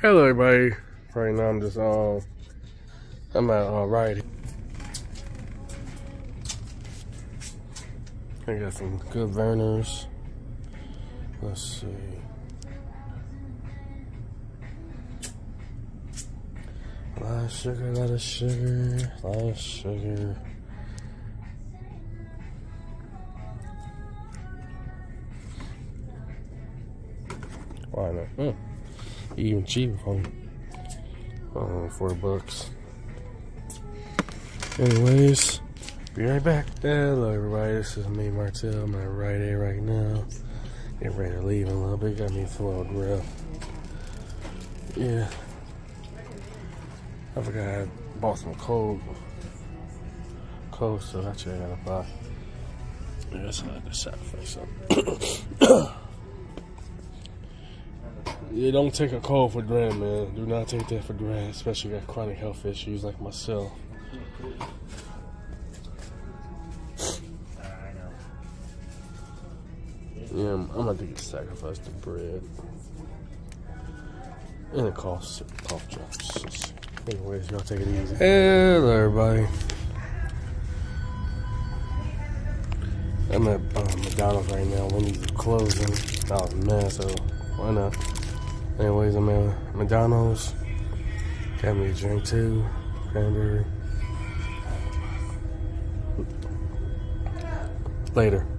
Hello, everybody. Right now, I'm just uh, I'm at uh, right. I got some good Vernors. Let's see. A lot of sugar, a lot of sugar, a lot of sugar. Why not? Hmm. Even cheap on uh, four bucks. Anyways, be right back. Hello, everybody. This is me, Martell. my Rite Aid right now. Get ready to leave in a little bit. Got me full grill. Yeah. I forgot I bought some cold. Cold stuff. Actually, I gotta buy. Yeah, that's I just sacrifice. Yeah, don't take a cold for granted, man. Do not take that for granted, especially got chronic health issues like myself. Yeah, I'm, gonna to sacrifice the bread. And the cough, cough drops. Anyways, y'all take it easy. Hello, everybody. I'm at uh, McDonald's right now. Wendy's closing. That was mad, so why not? Anyways, I'm at McDonald's. Got me a drink too. Cranberry. Later.